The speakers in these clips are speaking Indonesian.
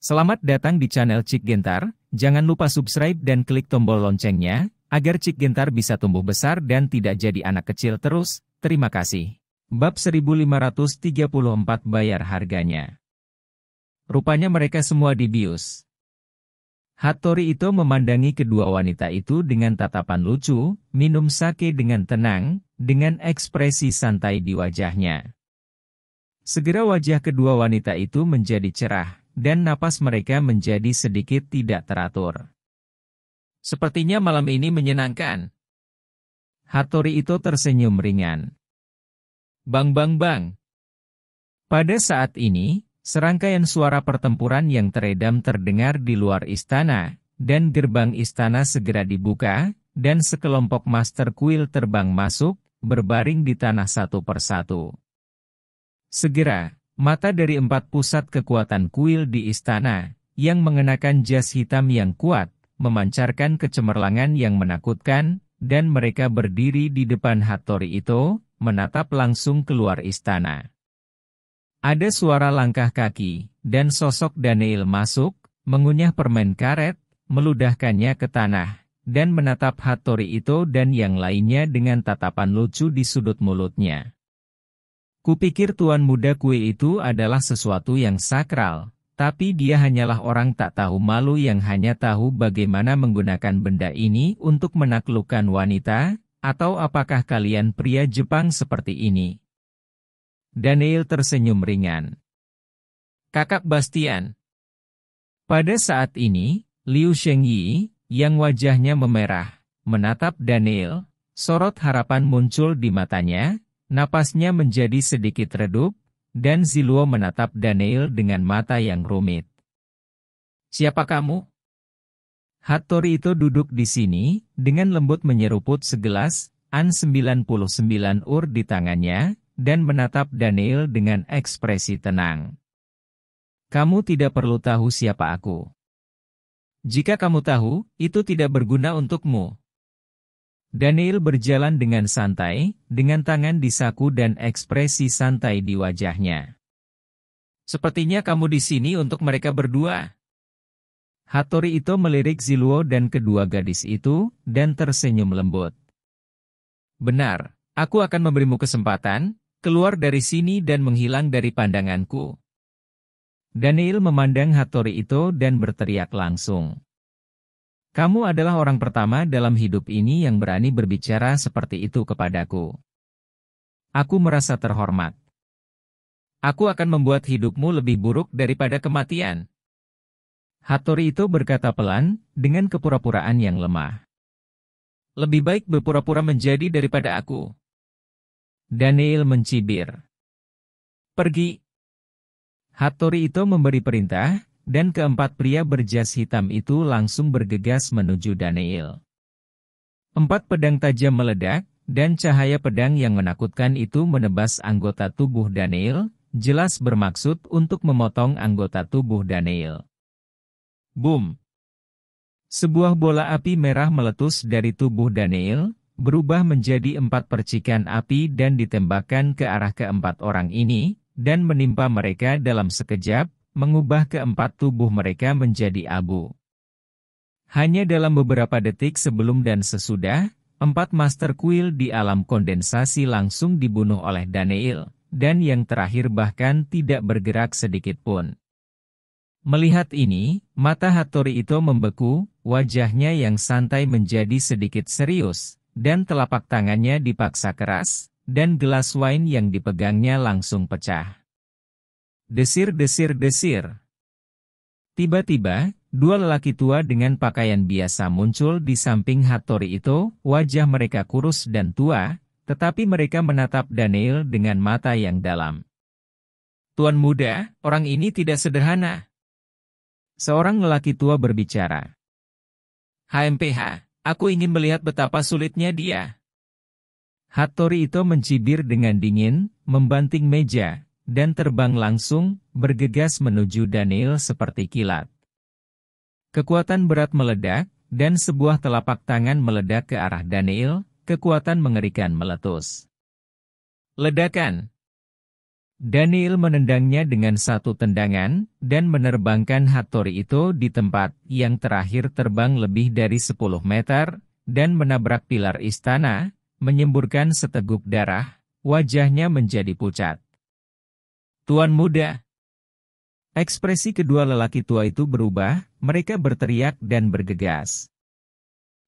Selamat datang di channel Cik Gentar, jangan lupa subscribe dan klik tombol loncengnya, agar Cik Gentar bisa tumbuh besar dan tidak jadi anak kecil terus, terima kasih. Bab 1534 bayar harganya. Rupanya mereka semua dibius. Hattori itu memandangi kedua wanita itu dengan tatapan lucu, minum sake dengan tenang, dengan ekspresi santai di wajahnya. Segera wajah kedua wanita itu menjadi cerah, dan napas mereka menjadi sedikit tidak teratur. Sepertinya malam ini menyenangkan. Hattori itu tersenyum ringan. Bang bang bang. Pada saat ini, serangkaian suara pertempuran yang teredam terdengar di luar istana, dan gerbang istana segera dibuka, dan sekelompok master kuil terbang masuk, berbaring di tanah satu persatu. Segera, Mata dari empat pusat kekuatan kuil di istana, yang mengenakan jas hitam yang kuat, memancarkan kecemerlangan yang menakutkan, dan mereka berdiri di depan Hattori itu, menatap langsung keluar istana. Ada suara langkah kaki, dan sosok Daniel masuk, mengunyah permen karet, meludahkannya ke tanah, dan menatap Hattori itu dan yang lainnya dengan tatapan lucu di sudut mulutnya. Kupikir tuan muda kue itu adalah sesuatu yang sakral, tapi dia hanyalah orang tak tahu malu yang hanya tahu bagaimana menggunakan benda ini untuk menaklukkan wanita, atau apakah kalian pria Jepang seperti ini? Daniel tersenyum ringan. Kakak Bastian. Pada saat ini, Liu Shengyi, yang wajahnya memerah, menatap Daniel, sorot harapan muncul di matanya, Napasnya menjadi sedikit redup, dan Ziluo menatap Daniel dengan mata yang rumit. Siapa kamu? Hattori itu duduk di sini, dengan lembut menyeruput segelas, An 99 ur di tangannya, dan menatap Daniel dengan ekspresi tenang. Kamu tidak perlu tahu siapa aku. Jika kamu tahu, itu tidak berguna untukmu. Daniel berjalan dengan santai, dengan tangan di saku dan ekspresi santai di wajahnya. Sepertinya kamu di sini untuk mereka berdua. Hattori itu melirik Ziluo dan kedua gadis itu, dan tersenyum lembut. Benar, aku akan memberimu kesempatan, keluar dari sini dan menghilang dari pandanganku. Daniel memandang Hattori itu dan berteriak langsung. Kamu adalah orang pertama dalam hidup ini yang berani berbicara seperti itu kepadaku. Aku merasa terhormat. Aku akan membuat hidupmu lebih buruk daripada kematian. Hattori itu berkata pelan, dengan kepura-puraan yang lemah. Lebih baik berpura-pura menjadi daripada aku. Daniel mencibir. Pergi. Hattori itu memberi perintah, dan keempat pria berjas hitam itu langsung bergegas menuju Daniel. Empat pedang tajam meledak, dan cahaya pedang yang menakutkan itu menebas anggota tubuh Daniel, jelas bermaksud untuk memotong anggota tubuh Daniel. Boom! Sebuah bola api merah meletus dari tubuh Daniel, berubah menjadi empat percikan api dan ditembakkan ke arah keempat orang ini, dan menimpa mereka dalam sekejap, mengubah keempat tubuh mereka menjadi abu. Hanya dalam beberapa detik sebelum dan sesudah, empat master kuil di alam kondensasi langsung dibunuh oleh Daniel, dan yang terakhir bahkan tidak bergerak sedikit pun. Melihat ini, mata Hattori itu membeku, wajahnya yang santai menjadi sedikit serius, dan telapak tangannya dipaksa keras, dan gelas wine yang dipegangnya langsung pecah. Desir-desir-desir. Tiba-tiba, dua lelaki tua dengan pakaian biasa muncul di samping Hattori itu, wajah mereka kurus dan tua, tetapi mereka menatap Daniel dengan mata yang dalam. Tuan muda, orang ini tidak sederhana. Seorang lelaki tua berbicara. HMPH, aku ingin melihat betapa sulitnya dia. Hattori itu mencibir dengan dingin, membanting meja, dan terbang langsung, bergegas menuju Daniel seperti kilat. Kekuatan berat meledak, dan sebuah telapak tangan meledak ke arah Daniel, kekuatan mengerikan meletus. Ledakan! Daniel menendangnya dengan satu tendangan, dan menerbangkan Hattori itu di tempat yang terakhir terbang lebih dari 10 meter, dan menabrak pilar istana, menyemburkan seteguk darah, wajahnya menjadi pucat. Tuan muda. Ekspresi kedua lelaki tua itu berubah, mereka berteriak dan bergegas.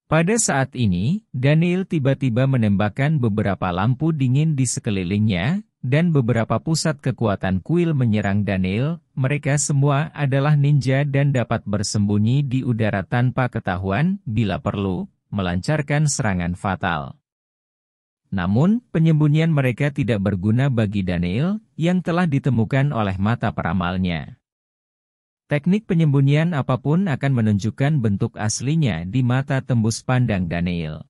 Pada saat ini, Daniel tiba-tiba menembakkan beberapa lampu dingin di sekelilingnya, dan beberapa pusat kekuatan kuil menyerang Daniel, mereka semua adalah ninja dan dapat bersembunyi di udara tanpa ketahuan, bila perlu, melancarkan serangan fatal. Namun, penyembunyian mereka tidak berguna bagi Daniel, yang telah ditemukan oleh mata peramalnya. Teknik penyembunyian apa pun akan menunjukkan bentuk aslinya di mata tembus pandang Daniel.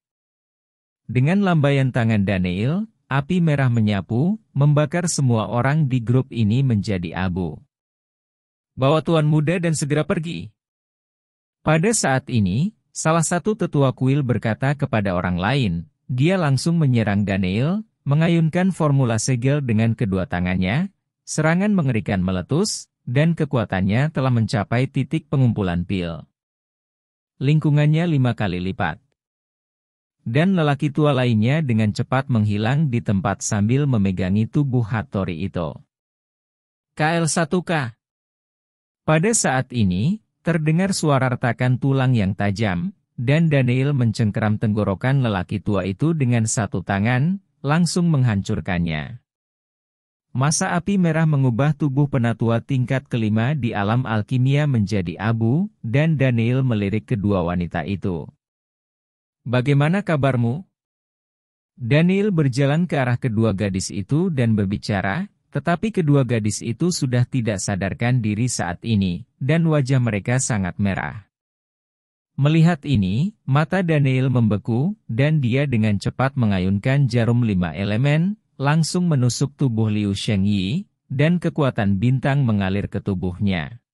Dengan lambaian tangan Daniel, Api merah menyapu, membakar semua orang di grup ini menjadi abu. Bawa tuan muda dan segera pergi. Pada saat ini, salah satu tetua kuil berkata kepada orang lain, dia langsung menyerang Daniel, mengayunkan formula segel dengan kedua tangannya, serangan mengerikan meletus, dan kekuatannya telah mencapai titik pengumpulan pil. Lingkungannya lima kali lipat dan lelaki tua lainnya dengan cepat menghilang di tempat sambil memegangi tubuh Hattori itu. KL1K Pada saat ini, terdengar suara retakan tulang yang tajam, dan Daniel mencengkeram tenggorokan lelaki tua itu dengan satu tangan, langsung menghancurkannya. Masa api merah mengubah tubuh penatua tingkat kelima di alam alkimia menjadi abu, dan Daniel melirik kedua wanita itu. Bagaimana kabarmu? Daniel berjalan ke arah kedua gadis itu dan berbicara, tetapi kedua gadis itu sudah tidak sadarkan diri saat ini, dan wajah mereka sangat merah. Melihat ini, mata Daniel membeku, dan dia dengan cepat mengayunkan jarum lima elemen, langsung menusuk tubuh Liu Shengyi, dan kekuatan bintang mengalir ke tubuhnya.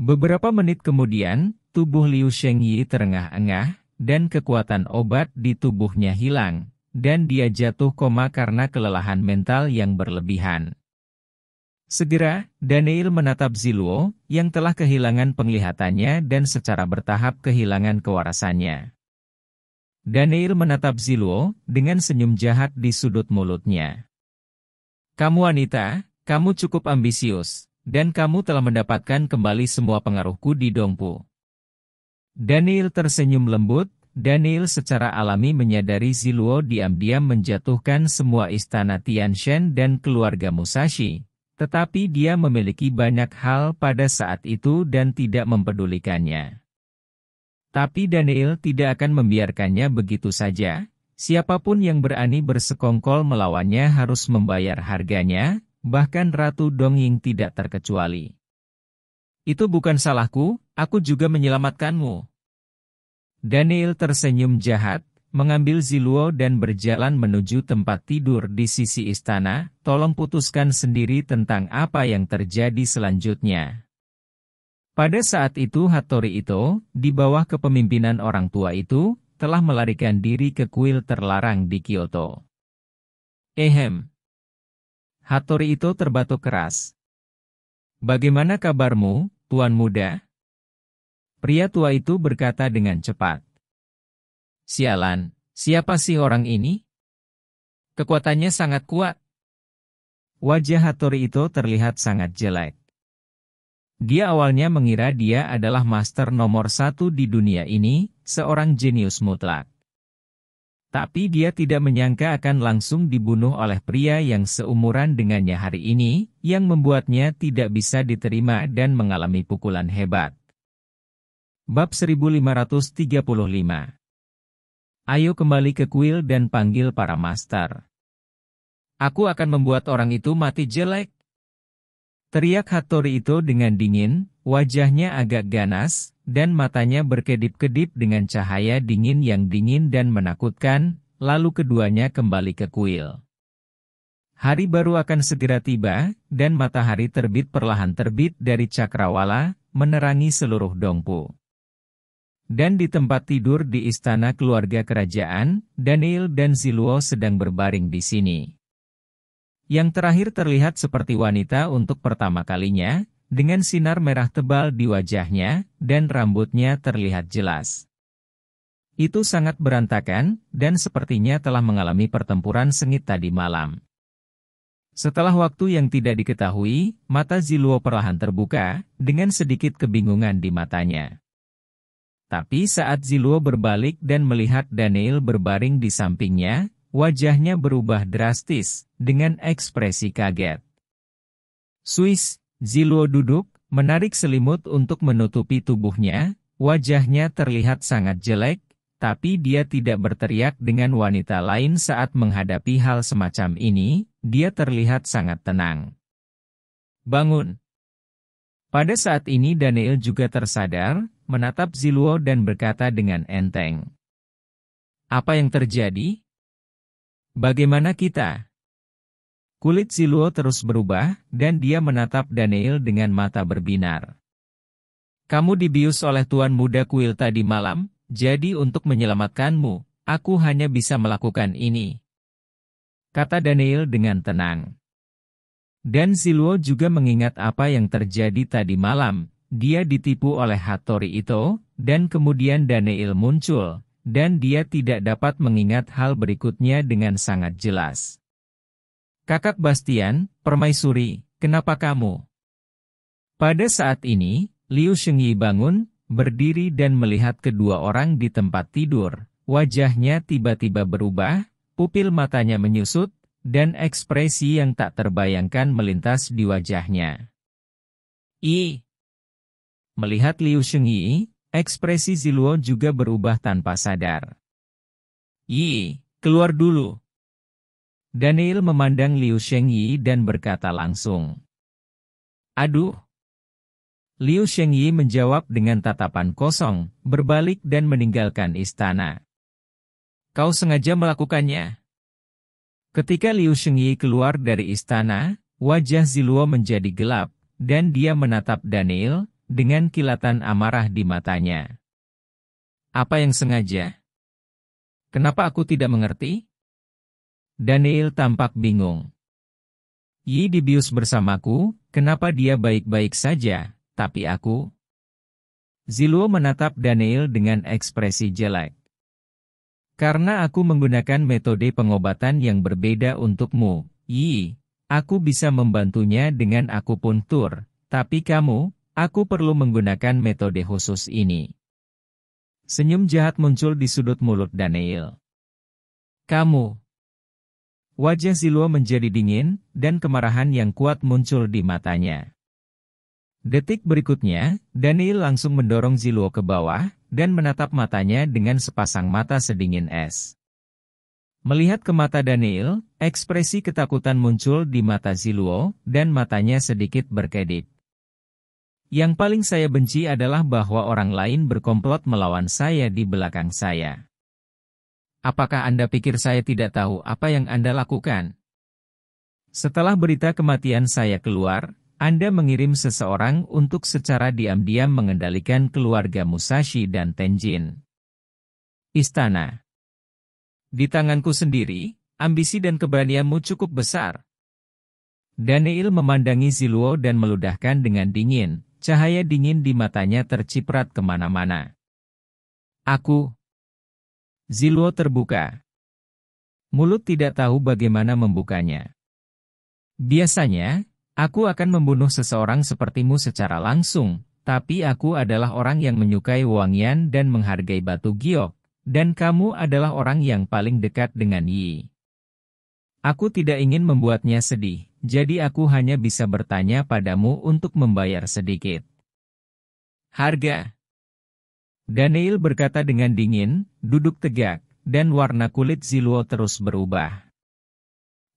Beberapa menit kemudian, tubuh Liu Shengyi terengah-engah, dan kekuatan obat di tubuhnya hilang, dan dia jatuh koma karena kelelahan mental yang berlebihan. Segera, Daniel menatap Ziluo, yang telah kehilangan penglihatannya dan secara bertahap kehilangan kewarasannya. Daniel menatap Ziluo, dengan senyum jahat di sudut mulutnya. Kamu wanita, kamu cukup ambisius, dan kamu telah mendapatkan kembali semua pengaruhku di Dongpu. Daniel tersenyum lembut, Daniel secara alami menyadari Ziluo diam-diam menjatuhkan semua istana Tianshan dan keluarga Musashi, tetapi dia memiliki banyak hal pada saat itu dan tidak mempedulikannya. Tapi Daniel tidak akan membiarkannya begitu saja, siapa pun yang berani bersekongkol melawannya harus membayar harganya, bahkan Ratu Dongying tidak terkecuali. Itu bukan salahku, aku juga menyelamatkanmu. Daniel tersenyum jahat, mengambil Ziluo dan berjalan menuju tempat tidur di sisi istana, tolong putuskan sendiri tentang apa yang terjadi selanjutnya. Pada saat itu Hattori itu, di bawah kepemimpinan orang tua itu, telah melarikan diri ke kuil terlarang di Kyoto. Ehem. Hattori itu terbatuk keras. Bagaimana kabarmu, Tuan Muda? Pria tua itu berkata dengan cepat. Sialan, siapa sih orang ini? Kekuatannya sangat kuat. Wajah Hattori itu terlihat sangat jelek. Dia awalnya mengira dia adalah master nomor satu di dunia ini, seorang jenius mutlak. Tapi dia tidak menyangka akan langsung dibunuh oleh pria yang seumuran dengannya hari ini, yang membuatnya tidak bisa diterima dan mengalami pukulan hebat. Bab 1535 Ayo kembali ke kuil dan panggil para master. Aku akan membuat orang itu mati jelek. Teriak Hattori itu dengan dingin, wajahnya agak ganas, dan matanya berkedip-kedip dengan cahaya dingin yang dingin dan menakutkan, lalu keduanya kembali ke kuil. Hari baru akan segera tiba, dan matahari terbit perlahan terbit dari cakrawala, menerangi seluruh dongpu. Dan di tempat tidur di istana keluarga kerajaan, Daniel dan Ziluo sedang berbaring di sini. Yang terakhir terlihat seperti wanita untuk pertama kalinya, dengan sinar merah tebal di wajahnya, dan rambutnya terlihat jelas. Itu sangat berantakan, dan sepertinya telah mengalami pertempuran sengit tadi malam. Setelah waktu yang tidak diketahui, mata Ziluo perlahan terbuka, dengan sedikit kebingungan di matanya. Tapi saat Ziluo berbalik dan melihat Daniel berbaring di sampingnya, wajahnya berubah drastis, dengan ekspresi kaget. Swiss, Ziluo duduk, menarik selimut untuk menutupi tubuhnya, wajahnya terlihat sangat jelek, tapi dia tidak berteriak dengan wanita lain saat menghadapi hal semacam ini, dia terlihat sangat tenang. Bangun. Pada saat ini Daniel juga tersadar, menatap Ziluo dan berkata dengan enteng. Apa yang terjadi? Bagaimana kita? Kulit Ziluo terus berubah, dan dia menatap Daniel dengan mata berbinar. Kamu dibius oleh Tuan Muda Kuil tadi malam, jadi untuk menyelamatkanmu, aku hanya bisa melakukan ini. Kata Daniel dengan tenang. Dan Siluo juga mengingat apa yang terjadi tadi malam. Dia ditipu oleh Hattori itu, dan kemudian Daniel muncul, dan dia tidak dapat mengingat hal berikutnya dengan sangat jelas. Kakak Bastian, permaisuri, kenapa kamu? Pada saat ini, Liu Shengyi bangun, berdiri dan melihat kedua orang di tempat tidur. Wajahnya tiba-tiba berubah, pupil matanya menyusut, dan ekspresi yang tak terbayangkan melintas di wajahnya. I. Melihat Liu Shengyi, ekspresi Ziluo juga berubah tanpa sadar. I, keluar dulu. Daniel memandang Liu Shengyi dan berkata langsung. Aduh, Liu Shengyi menjawab dengan tatapan kosong, berbalik dan meninggalkan istana. Kau sengaja melakukannya. Ketika Liu Shengyi keluar dari istana, wajah Ziluo menjadi gelap, dan dia menatap Daniel, dengan kilatan amarah di matanya. Apa yang sengaja? Kenapa aku tidak mengerti? Daniel tampak bingung. Yi dibius bersamaku, kenapa dia baik-baik saja? tapi aku... Ziluo menatap Daniel dengan ekspresi jelek. Karena aku menggunakan metode pengobatan yang berbeda untukmu, Yi, aku bisa membantunya dengan akupuntur, tapi kamu, aku perlu menggunakan metode khusus ini. Senyum jahat muncul di sudut mulut Daniel. Kamu. Wajah Ziluo menjadi dingin, dan kemarahan yang kuat muncul di matanya. Detik berikutnya, Daniel langsung mendorong Ziluo ke bawah, dan menatap matanya dengan sepasang mata sedingin es. Melihat ke mata Daniel, ekspresi ketakutan muncul di mata Ziluo, dan matanya sedikit berkedip. Yang paling saya benci adalah bahwa orang lain berkomplot melawan saya di belakang saya. Apakah Anda pikir saya tidak tahu apa yang Anda lakukan? Setelah berita kematian saya keluar, anda mengirim seseorang untuk secara diam-diam mengendalikan keluarga Musashi dan Tenjin. Istana Di tanganku sendiri, ambisi dan keberanianmu cukup besar. Daniel memandangi Ziluo dan meludahkan dengan dingin, cahaya dingin di matanya terciprat ke mana-mana. Aku. Ziluo terbuka. Mulut tidak tahu bagaimana membukanya. Biasanya, Aku akan membunuh seseorang sepertimu secara langsung, tapi aku adalah orang yang menyukai wangian dan menghargai batu giok, dan kamu adalah orang yang paling dekat dengan Yi. Aku tidak ingin membuatnya sedih, jadi aku hanya bisa bertanya padamu untuk membayar sedikit. Harga Daniel berkata dengan dingin, duduk tegak, dan warna kulit Ziluo terus berubah.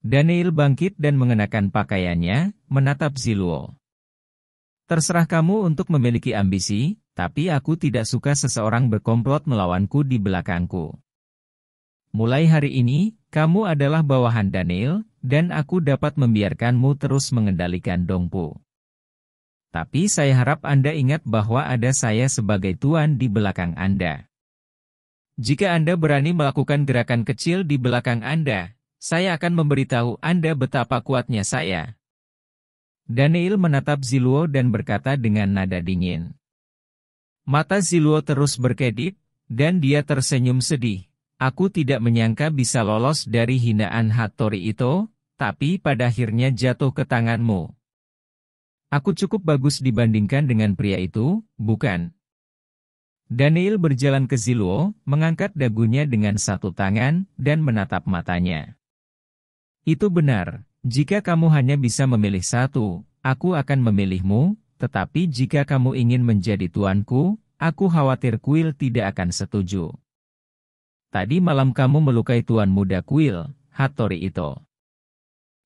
Daniel bangkit dan mengenakan pakaiannya, menatap Ziluo. Terserah kamu untuk memiliki ambisi, tapi aku tidak suka seseorang berkomplot melawanku di belakangku. Mulai hari ini, kamu adalah bawahan Daniel, dan aku dapat membiarkanmu terus mengendalikan Dongpu. Tapi saya harap Anda ingat bahwa ada saya sebagai tuan di belakang Anda. Jika Anda berani melakukan gerakan kecil di belakang Anda, saya akan memberitahu Anda betapa kuatnya saya. Daniel menatap Ziluo dan berkata dengan nada dingin. Mata Ziluo terus berkedip, dan dia tersenyum sedih. Aku tidak menyangka bisa lolos dari hinaan Hattori itu, tapi pada akhirnya jatuh ke tanganmu. Aku cukup bagus dibandingkan dengan pria itu, bukan? Daniel berjalan ke Ziluo, mengangkat dagunya dengan satu tangan, dan menatap matanya. Itu benar, jika kamu hanya bisa memilih satu, aku akan memilihmu, tetapi jika kamu ingin menjadi tuanku, aku khawatir kuil tidak akan setuju. Tadi malam kamu melukai tuan muda kuil, Hattori itu.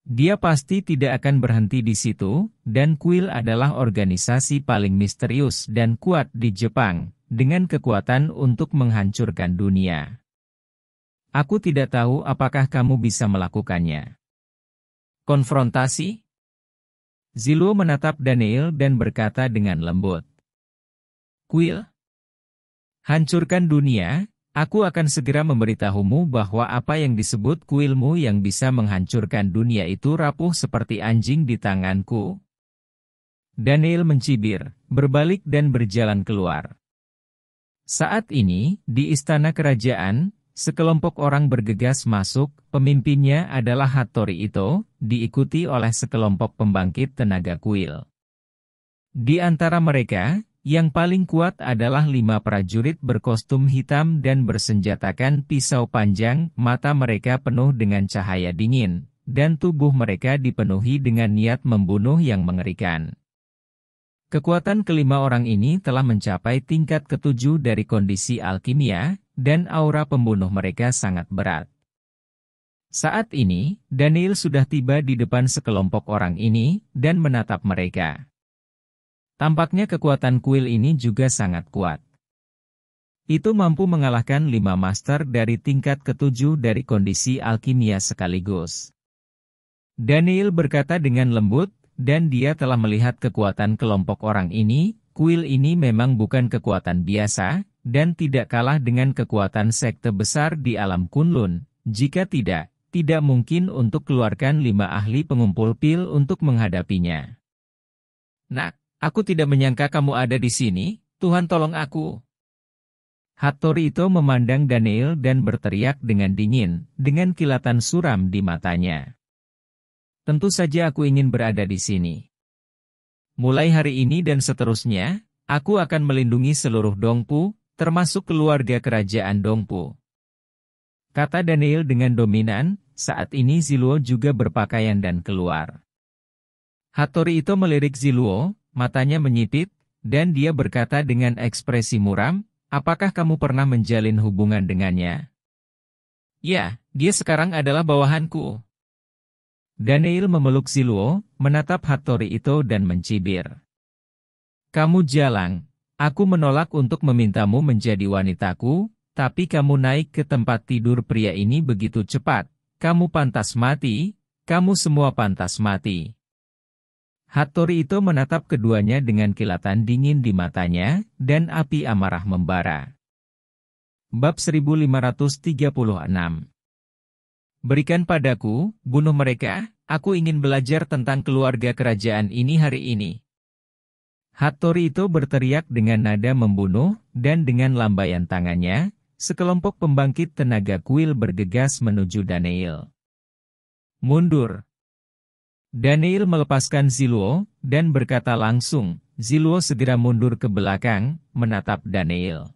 Dia pasti tidak akan berhenti di situ, dan kuil adalah organisasi paling misterius dan kuat di Jepang, dengan kekuatan untuk menghancurkan dunia. Aku tidak tahu apakah kamu bisa melakukannya. Konfrontasi? Zilu menatap Daniel dan berkata dengan lembut. Kuil? Hancurkan dunia, aku akan segera memberitahumu bahwa apa yang disebut kuilmu yang bisa menghancurkan dunia itu rapuh seperti anjing di tanganku. Daniel mencibir, berbalik dan berjalan keluar. Saat ini, di istana kerajaan, Sekelompok orang bergegas masuk, pemimpinnya adalah Hattori Ito, diikuti oleh sekelompok pembangkit tenaga kuil. Di antara mereka, yang paling kuat adalah lima prajurit berkostum hitam dan bersenjatakan pisau panjang, mata mereka penuh dengan cahaya dingin, dan tubuh mereka dipenuhi dengan niat membunuh yang mengerikan. Kekuatan kelima orang ini telah mencapai tingkat ketujuh dari kondisi alkimia, dan aura pembunuh mereka sangat berat. Saat ini, Daniel sudah tiba di depan sekelompok orang ini, dan menatap mereka. Tampaknya kekuatan kuil ini juga sangat kuat. Itu mampu mengalahkan lima master dari tingkat ketujuh dari kondisi alkimia sekaligus. Daniel berkata dengan lembut, dan dia telah melihat kekuatan kelompok orang ini, kuil ini memang bukan kekuatan biasa, dan tidak kalah dengan kekuatan sekte besar di alam Kunlun. Jika tidak, tidak mungkin untuk keluarkan lima ahli pengumpul pil untuk menghadapinya. Nak, aku tidak menyangka kamu ada di sini, Tuhan tolong aku. Hattori itu memandang Daniel dan berteriak dengan dingin, dengan kilatan suram di matanya. Tentu saja aku ingin berada di sini. Mulai hari ini dan seterusnya, aku akan melindungi seluruh dongpu, termasuk keluarga kerajaan Dongpu. Kata Daniel dengan dominan, saat ini Ziluo juga berpakaian dan keluar. Hattori itu melirik Ziluo, matanya menyipit, dan dia berkata dengan ekspresi muram, apakah kamu pernah menjalin hubungan dengannya? Ya, dia sekarang adalah bawahanku. Daniel memeluk Ziluo, menatap Hattori itu dan mencibir. Kamu jalang, Aku menolak untuk memintamu menjadi wanitaku, tapi kamu naik ke tempat tidur pria ini begitu cepat. Kamu pantas mati, kamu semua pantas mati. Hattori itu menatap keduanya dengan kilatan dingin di matanya, dan api amarah membara. Bab 1536 Berikan padaku, bunuh mereka, aku ingin belajar tentang keluarga kerajaan ini hari ini. Hattori itu berteriak dengan nada membunuh, dan dengan lambaian tangannya, sekelompok pembangkit tenaga kuil bergegas menuju Daniel. Mundur. Daniel melepaskan Ziluo, dan berkata langsung, Ziluo segera mundur ke belakang, menatap Daniel.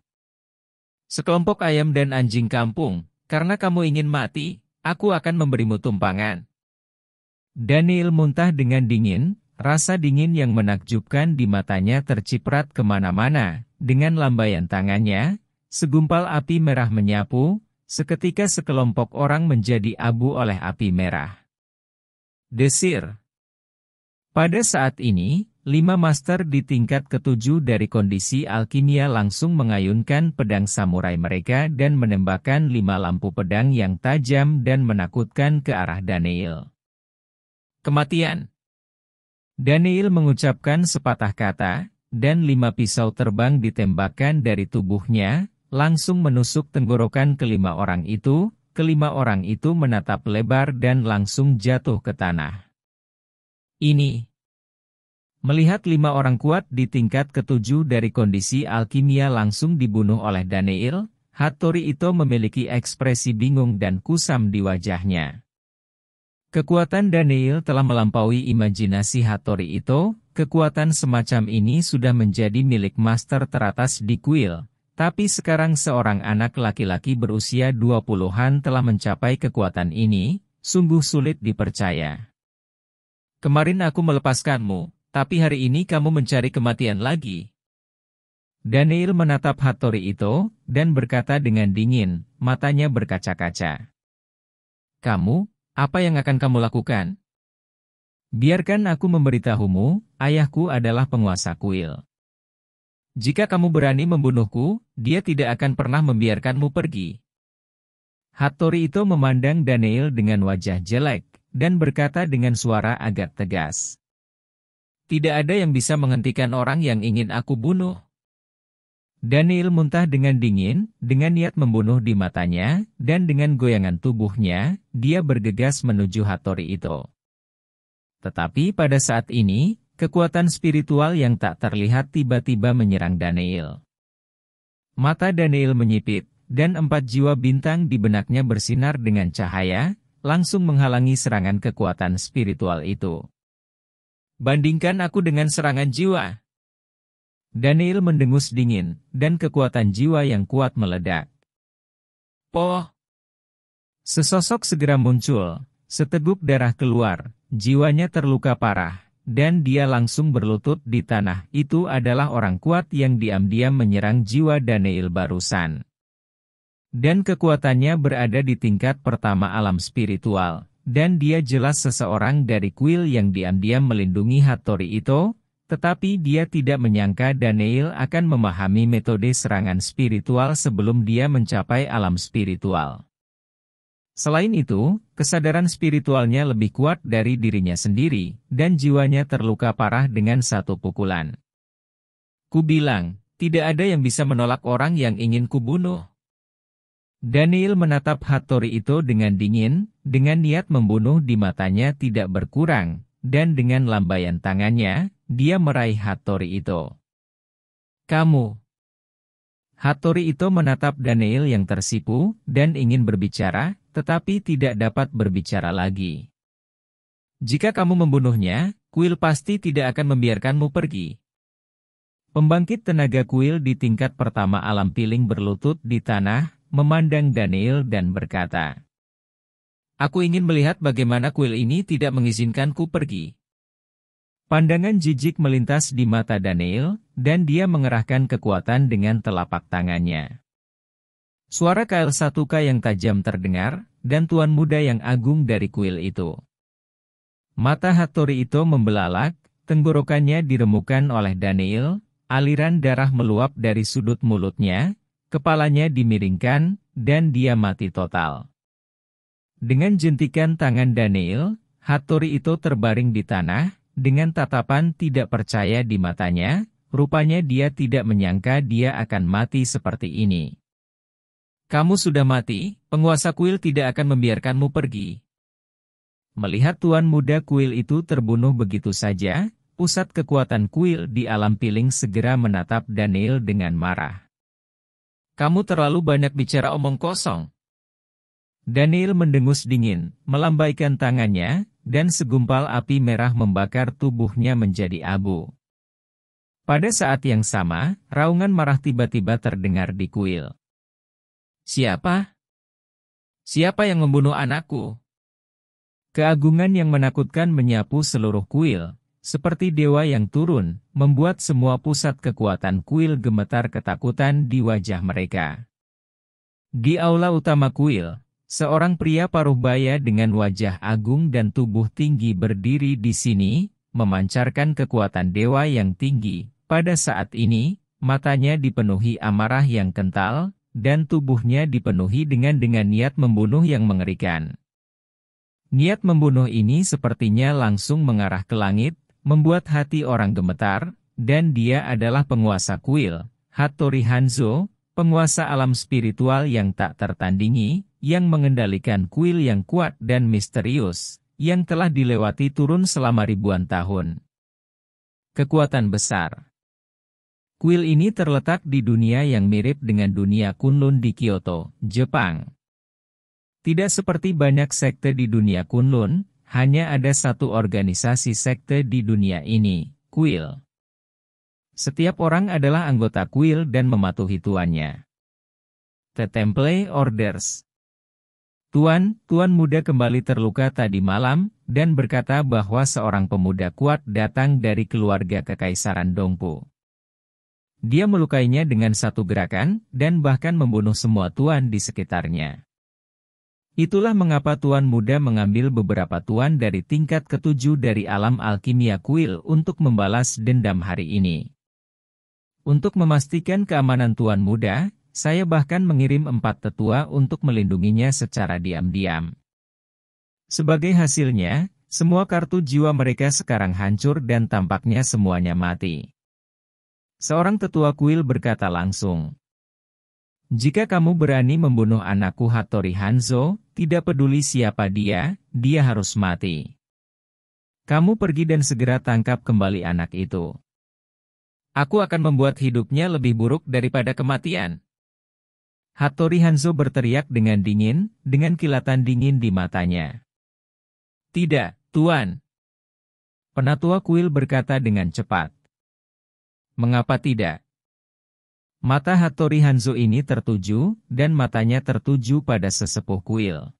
Sekelompok ayam dan anjing kampung, karena kamu ingin mati, aku akan memberimu tumpangan. Daniel muntah dengan dingin, Rasa dingin yang menakjubkan di matanya terciprat ke mana-mana, dengan lambaian tangannya, segumpal api merah menyapu, seketika sekelompok orang menjadi abu oleh api merah. Desir Pada saat ini, lima master di tingkat ketujuh dari kondisi alkimia langsung mengayunkan pedang samurai mereka dan menembakkan lima lampu pedang yang tajam dan menakutkan ke arah Daniel. Kematian Daniel mengucapkan sepatah kata, dan lima pisau terbang ditembakkan dari tubuhnya, langsung menusuk tenggorokan kelima orang itu, kelima orang itu menatap lebar dan langsung jatuh ke tanah. Ini Melihat lima orang kuat di tingkat ketujuh dari kondisi alkimia langsung dibunuh oleh Daniel, Hattori itu memiliki ekspresi bingung dan kusam di wajahnya. Kekuatan Daniel telah melampaui imajinasi Hattori itu, kekuatan semacam ini sudah menjadi milik master teratas di kuil, tapi sekarang seorang anak laki-laki berusia 20-an telah mencapai kekuatan ini, sungguh sulit dipercaya. Kemarin aku melepaskanmu, tapi hari ini kamu mencari kematian lagi. Daniel menatap Hattori itu, dan berkata dengan dingin, matanya berkaca-kaca. Kamu, apa yang akan kamu lakukan? Biarkan aku memberitahumu, ayahku adalah penguasa kuil. Jika kamu berani membunuhku, dia tidak akan pernah membiarkanmu pergi. Hattori itu memandang Daniel dengan wajah jelek, dan berkata dengan suara agak tegas. Tidak ada yang bisa menghentikan orang yang ingin aku bunuh. Daniel muntah dengan dingin, dengan niat membunuh di matanya, dan dengan goyangan tubuhnya, dia bergegas menuju Hattori itu. Tetapi pada saat ini, kekuatan spiritual yang tak terlihat tiba-tiba menyerang Daniel. Mata Daniel menyipit, dan empat jiwa bintang di benaknya bersinar dengan cahaya, langsung menghalangi serangan kekuatan spiritual itu. Bandingkan aku dengan serangan jiwa. Daniel mendengus dingin, dan kekuatan jiwa yang kuat meledak. Poh! Sesosok segera muncul, seteguk darah keluar, jiwanya terluka parah, dan dia langsung berlutut di tanah. Itu adalah orang kuat yang diam-diam menyerang jiwa Daniel barusan. Dan kekuatannya berada di tingkat pertama alam spiritual, dan dia jelas seseorang dari kuil yang diam-diam melindungi Hattori itu, tetapi dia tidak menyangka Daniel akan memahami metode serangan spiritual sebelum dia mencapai alam spiritual. Selain itu, kesadaran spiritualnya lebih kuat dari dirinya sendiri, dan jiwanya terluka parah dengan satu pukulan. Ku bilang, tidak ada yang bisa menolak orang yang ingin kubunuh. Daniel menatap Hattori itu dengan dingin, dengan niat membunuh di matanya tidak berkurang, dan dengan lambaian tangannya, dia meraih Hattori itu. Kamu. Hattori itu menatap Daniel yang tersipu, dan ingin berbicara, tetapi tidak dapat berbicara lagi. Jika kamu membunuhnya, kuil pasti tidak akan membiarkanmu pergi. Pembangkit tenaga kuil di tingkat pertama alam piling berlutut di tanah, memandang Daniel dan berkata, Aku ingin melihat bagaimana kuil ini tidak mengizinkanku pergi. Pandangan jijik melintas di mata Daniel, dan dia mengerahkan kekuatan dengan telapak tangannya. Suara KL1K yang tajam terdengar, dan tuan muda yang agung dari kuil itu. Mata Hattori itu membelalak, tenggorokannya diremukan oleh Daniel, aliran darah meluap dari sudut mulutnya, kepalanya dimiringkan, dan dia mati total. Dengan jentikan tangan Daniel, Hattori itu terbaring di tanah, dengan tatapan tidak percaya di matanya, rupanya dia tidak menyangka dia akan mati seperti ini. Kamu sudah mati, penguasa kuil tidak akan membiarkanmu pergi. Melihat tuan muda kuil itu terbunuh begitu saja, pusat kekuatan kuil di alam piling segera menatap Daniel dengan marah. Kamu terlalu banyak bicara omong kosong. Daniel mendengus dingin, melambaikan tangannya, dan segumpal api merah membakar tubuhnya menjadi abu. Pada saat yang sama, raungan marah tiba-tiba terdengar di kuil. Siapa? Siapa yang membunuh anakku? Keagungan yang menakutkan menyapu seluruh kuil, seperti dewa yang turun, membuat semua pusat kekuatan kuil gemetar ketakutan di wajah mereka. Di aula utama kuil, seorang pria paruh baya dengan wajah agung dan tubuh tinggi berdiri di sini, memancarkan kekuatan dewa yang tinggi. Pada saat ini, matanya dipenuhi amarah yang kental, dan tubuhnya dipenuhi dengan dengan niat membunuh yang mengerikan. Niat membunuh ini sepertinya langsung mengarah ke langit, membuat hati orang gemetar, dan dia adalah penguasa kuil, Hattori Hanzo, penguasa alam spiritual yang tak tertandingi, yang mengendalikan kuil yang kuat dan misterius, yang telah dilewati turun selama ribuan tahun. Kekuatan besar Kuil ini terletak di dunia yang mirip dengan dunia Kunlun di Kyoto, Jepang. Tidak seperti banyak sekte di dunia Kunlun, hanya ada satu organisasi sekte di dunia ini, kuil. Setiap orang adalah anggota kuil dan mematuhi tuannya. The Temple Orders Tuan, Tuan muda kembali terluka tadi malam, dan berkata bahwa seorang pemuda kuat datang dari keluarga kekaisaran Dongpu. Dia melukainya dengan satu gerakan, dan bahkan membunuh semua tuan di sekitarnya. Itulah mengapa tuan muda mengambil beberapa tuan dari tingkat ketujuh dari alam alkimia kuil untuk membalas dendam hari ini. Untuk memastikan keamanan tuan muda, saya bahkan mengirim empat tetua untuk melindunginya secara diam-diam. Sebagai hasilnya, semua kartu jiwa mereka sekarang hancur dan tampaknya semuanya mati. Seorang tetua kuil berkata langsung, Jika kamu berani membunuh anakku Hattori Hanzo, tidak peduli siapa dia, dia harus mati. Kamu pergi dan segera tangkap kembali anak itu. Aku akan membuat hidupnya lebih buruk daripada kematian. Hattori Hanzo berteriak dengan dingin, dengan kilatan dingin di matanya. Tidak, Tuan. Penatua kuil berkata dengan cepat. Mengapa tidak? Mata Hattori Hanzo ini tertuju, dan matanya tertuju pada sesepuh kuil.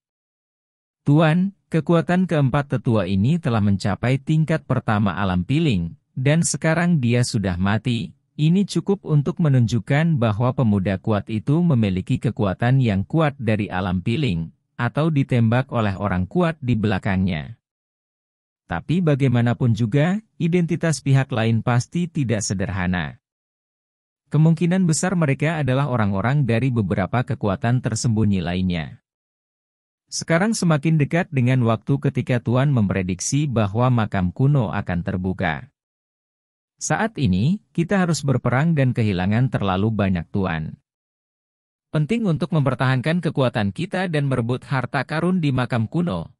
Tuan, kekuatan keempat tetua ini telah mencapai tingkat pertama alam piling, dan sekarang dia sudah mati. Ini cukup untuk menunjukkan bahwa pemuda kuat itu memiliki kekuatan yang kuat dari alam piling, atau ditembak oleh orang kuat di belakangnya. Tapi bagaimanapun juga, identitas pihak lain pasti tidak sederhana. Kemungkinan besar mereka adalah orang-orang dari beberapa kekuatan tersembunyi lainnya. Sekarang semakin dekat dengan waktu ketika Tuan memprediksi bahwa makam kuno akan terbuka. Saat ini, kita harus berperang dan kehilangan terlalu banyak Tuan. Penting untuk mempertahankan kekuatan kita dan merebut harta karun di makam kuno,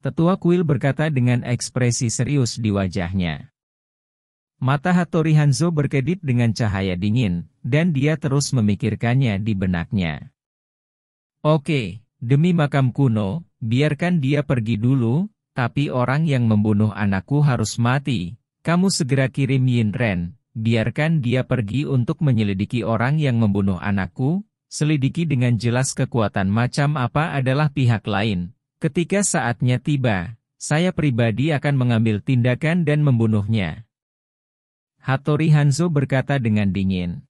Tetua kuil berkata dengan ekspresi serius di wajahnya. Mata Hattori Hanzo berkedip dengan cahaya dingin, dan dia terus memikirkannya di benaknya. Oke, demi makam kuno, biarkan dia pergi dulu, tapi orang yang membunuh anakku harus mati. Kamu segera kirim Yin Ren, biarkan dia pergi untuk menyelidiki orang yang membunuh anakku, selidiki dengan jelas kekuatan macam apa adalah pihak lain, Ketika saatnya tiba, saya pribadi akan mengambil tindakan dan membunuhnya. Hattori Hanzo berkata dengan dingin.